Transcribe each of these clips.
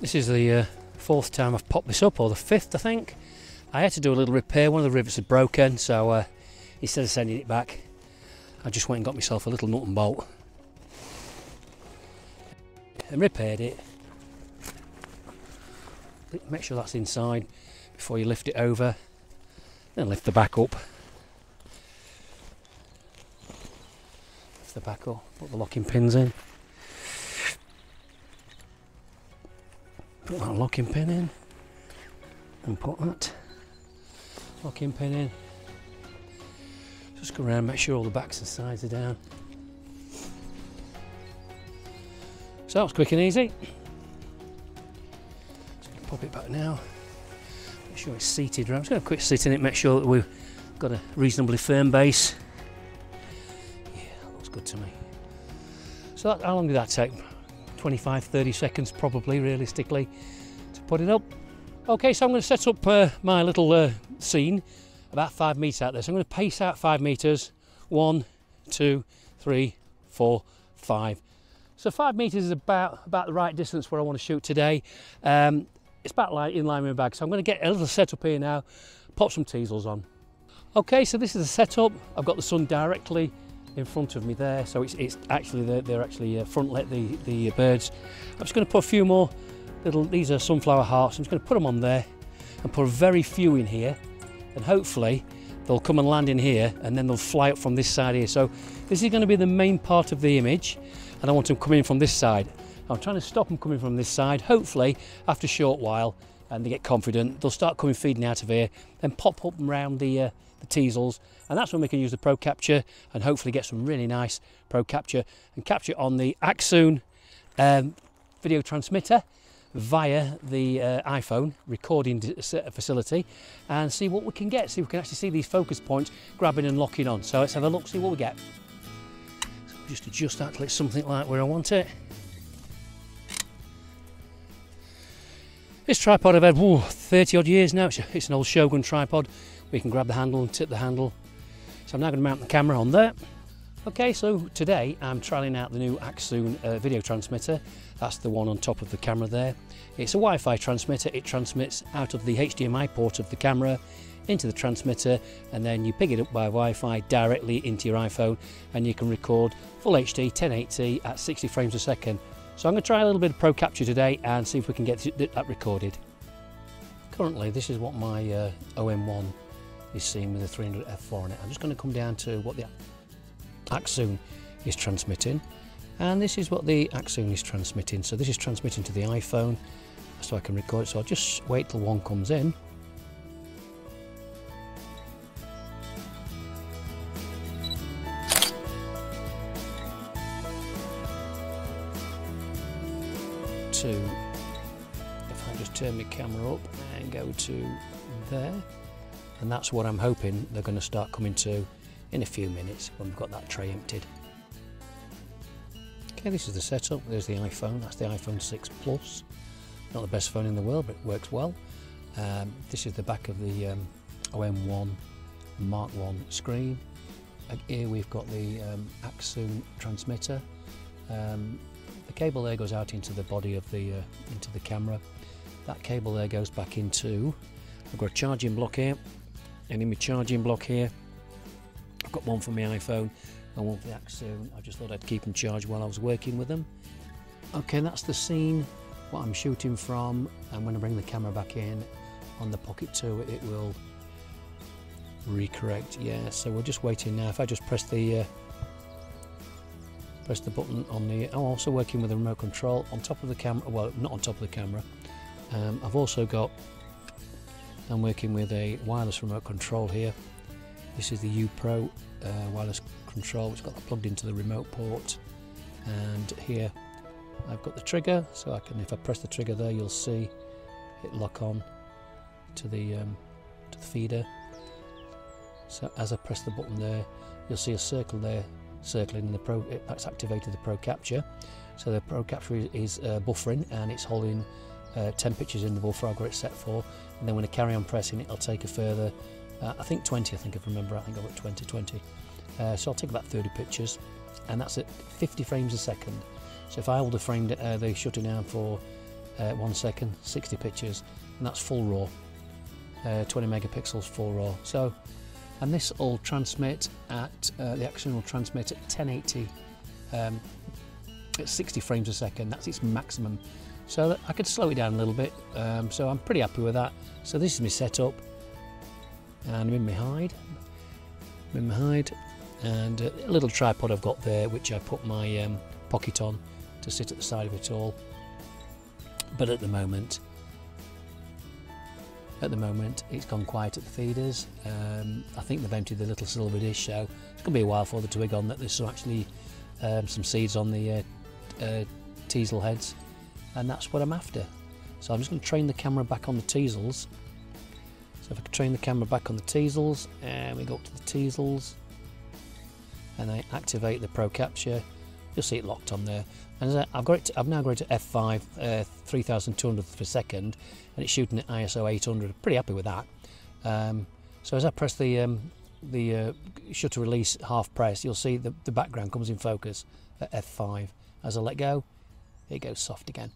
This is the uh, fourth time I've popped this up, or the fifth I think. I had to do a little repair, one of the rivets had broken, so uh, instead of sending it back, I just went and got myself a little nut and bolt and repaired it. Make sure that's inside before you lift it over, then lift the back up. The back up, put the locking pins in. Put that locking pin in and put that locking pin in. Just go around, make sure all the backs and sides are down. So that was quick and easy. Just gonna pop it back now. Make sure it's seated right. I'm just to quick sit in it, make sure that we've got a reasonably firm base. Good to me. So that, how long did that take? 25 30 seconds probably realistically to put it up. Okay so I'm going to set up uh, my little uh, scene about five meters out there. So I'm going to pace out five meters. One two three four five. So five meters is about about the right distance where I want to shoot today. Um, it's about like in line with my bag. So I'm going to get a little setup here now pop some teasels on. Okay so this is the setup. I've got the sun directly in front of me there. So it's, it's actually, they're, they're actually uh, front let the, the birds. I'm just going to put a few more little, these are sunflower hearts. I'm just going to put them on there and put a very few in here. And hopefully they'll come and land in here and then they'll fly up from this side here. So this is going to be the main part of the image and I want them coming from this side. I'm trying to stop them coming from this side. Hopefully after a short while and they get confident, they'll start coming feeding out of here and pop up around the, uh, the teasels and that's when we can use the Pro Capture and hopefully get some really nice Pro Capture and capture on the Accsoon um, video transmitter via the uh, iPhone recording facility and see what we can get, see if we can actually see these focus points grabbing and locking on. So let's have a look, see what we get. So just adjust that till it's something like where I want it. This tripod I've had whoa, 30 odd years now, it's an old Shogun tripod. We can grab the handle and tip the handle so I'm now going to mount the camera on there. Okay, so today I'm trialling out the new Accsoon uh, video transmitter. That's the one on top of the camera there. It's a Wi-Fi transmitter. It transmits out of the HDMI port of the camera into the transmitter and then you pick it up by Wi-Fi directly into your iPhone and you can record full HD 1080 at 60 frames a second. So I'm going to try a little bit of Pro Capture today and see if we can get that recorded. Currently this is what my uh, OM1 is seeing with the 300 f4 on it. I'm just going to come down to what the Accsoon is transmitting and this is what the Accsoon is transmitting. So this is transmitting to the iPhone so I can record it. So I'll just wait till one comes in. Camera up and go to there, and that's what I'm hoping they're going to start coming to in a few minutes when we've got that tray emptied. Okay, this is the setup. There's the iPhone. That's the iPhone 6 Plus. Not the best phone in the world, but it works well. Um, this is the back of the um, OM1 Mark 1 screen. Here we've got the um, transmitter. Um, the cable there goes out into the body of the uh, into the camera. That cable there goes back into. I've got a charging block here and in my charging block here. I've got one for my iPhone and one for the Accsoon I just thought I'd keep them charged while I was working with them. Okay that's the scene what I'm shooting from and when I bring the camera back in on the Pocket 2 it will recorrect yeah. So we're just waiting now. If I just press the uh, press the button on the I'm also working with a remote control on top of the camera well not on top of the camera um, I've also got I'm working with a wireless remote control here. This is the U Pro uh, wireless control. Which got that plugged into the remote port. And here I've got the trigger so I can if I press the trigger there you'll see it lock on to the um, to the feeder. So as I press the button there you'll see a circle there circling the pro that's activated the pro capture. So the pro capture is, is uh, buffering and it's holding uh, 10 pictures in the buffer I've got set for and then when I carry on pressing it I'll take a further uh, I think 20 I think if I remember I think I've got 20 20 uh, so I'll take about 30 pictures and that's at 50 frames a second. So if I hold the frame, uh, the shutter down for uh, one second, 60 pictures, and that's full RAW, uh, 20 megapixels full RAW. So, and this will transmit at uh, the action will transmit at 1080 um, at 60 frames a second. That's its maximum. So I could slow it down a little bit. Um, so I'm pretty happy with that. So this is my setup, and I'm in my hide. I'm in my hide, and a little tripod I've got there, which I put my um, pocket on to sit at the side of it all. But at the moment, at the moment, it's gone quiet at the feeders. Um, I think they've emptied the little silver dish, so it's going to be a while for the twig on that there's actually um, some seeds on the uh, uh, teasel heads, and that's what I'm after. So I'm just going to train the camera back on the teasels. So if I can train the camera back on the teasels, and we go up to the teasels, and I activate the Pro Capture, you'll see it locked on there. And I've got it. To, I've now got it to f5, uh, 3200 per second, and it's shooting at ISO 800. Pretty happy with that. Um, so as I press the um, the uh, shutter release half press, you'll see the, the background comes in focus at f5. As I let go, it goes soft again.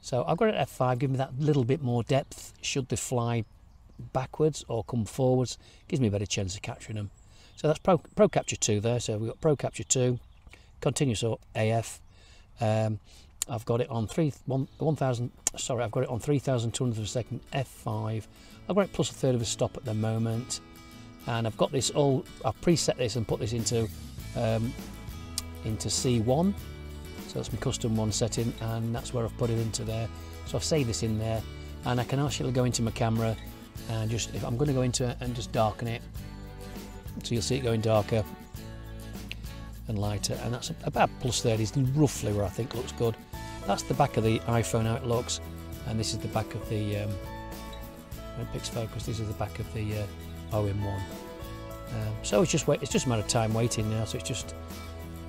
So I've got it at f5, give me that little bit more depth. Should they fly backwards or come forwards, gives me a better chance of capturing them. So that's Pro, Pro Capture 2 there. So we've got Pro Capture 2, continuous AF. Um, I've got it on 3 1, 1000 sorry I've got it on 3200 per second f5 I've got it plus a third of a stop at the moment and I've got this all I've preset this and put this into um, into C1 so that's my custom one setting and that's where I've put it into there. So I've saved this in there and I can actually go into my camera and just if I'm going to go into it and just darken it. So you'll see it going darker and lighter and that's about plus 30 is roughly where I think looks good. That's the back of the iPhone how it looks and this is the back of the um, picks focus this is the back of the uh, OM1 um, so it's just wait it's just a matter of time waiting now so it's just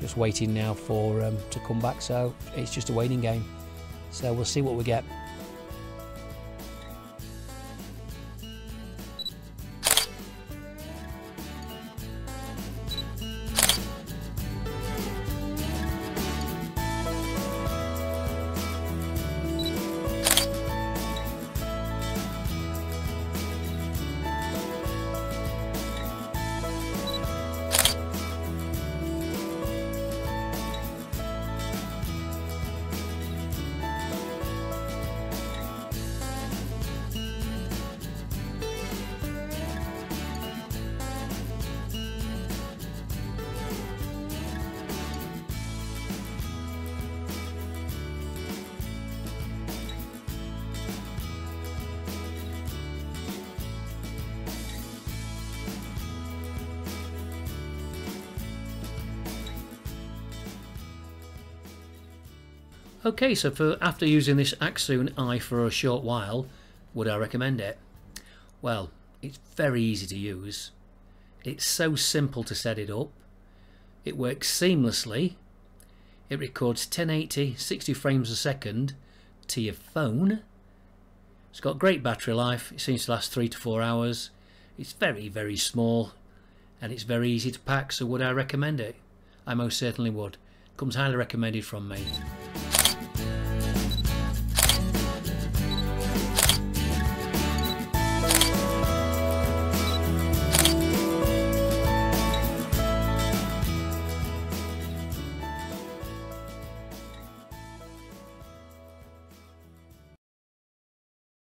just waiting now for um, to come back. So it's just a waiting game. So we'll see what we get Okay, so for after using this Accsoon Eye for a short while, would I recommend it? Well, it's very easy to use. It's so simple to set it up. It works seamlessly. It records 1080 60 frames a second to your phone. It's got great battery life. It seems to last 3 to 4 hours. It's very, very small and it's very easy to pack, so would I recommend it? I most certainly would. Comes highly recommended from me.